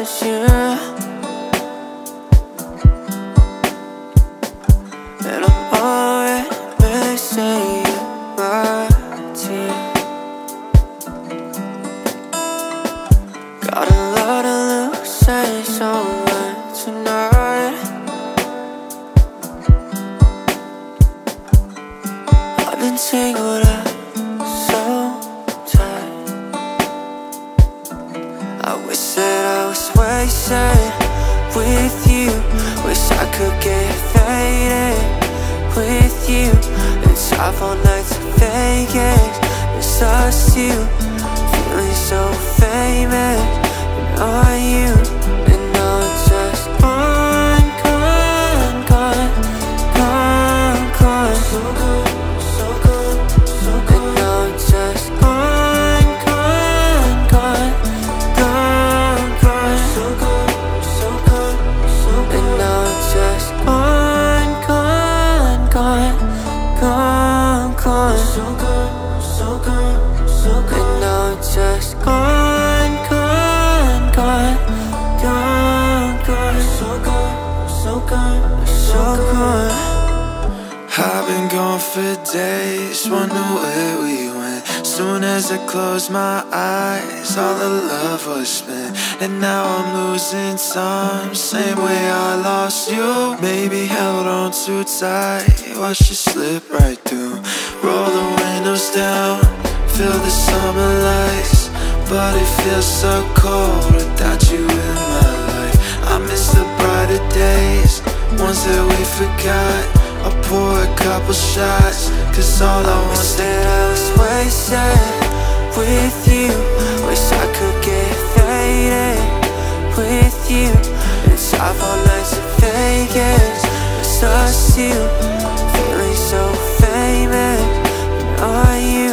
是事。原来我也没谁默契。Got a lot of love, say somewhere tonight. I've been single. Was with you Wish I could get faded. With you And drive all night to Vegas. It's just you Feeling so famous So so so now I'm just gone, gone, gone Gone, gone So so so I've been gone for days, wonder where we went. Soon as I closed my eyes, all the love was spent. And now I'm losing time, same way I lost you. Maybe held on too tight, watched you slip right through. Roll the windows down, feel the summer lights. But it feels so cold without you in my life. I miss the brighter days, ones that we forgot. I'll pour a couple shots, cause all I I want that I closer with you. Wish I could get faded with you. Inside all nights in Vegas It's us, you. Feeling so famous, are you